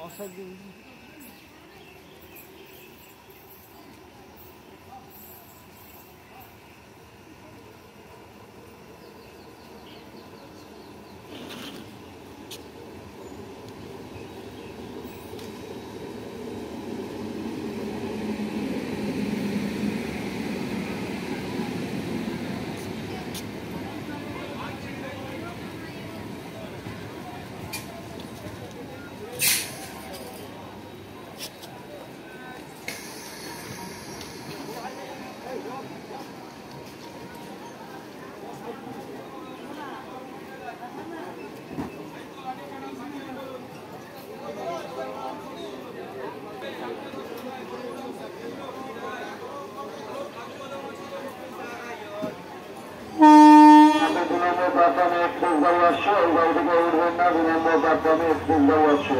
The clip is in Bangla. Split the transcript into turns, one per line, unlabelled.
Masa. বিনম্র প্রার্থনা এক্সপ্রেস গাড়ি আসছে ওই গাড়ি থেকে উঠবেন না বিনম্র প্রার্থনা এক্সপ্রেস গাড়ি আসছে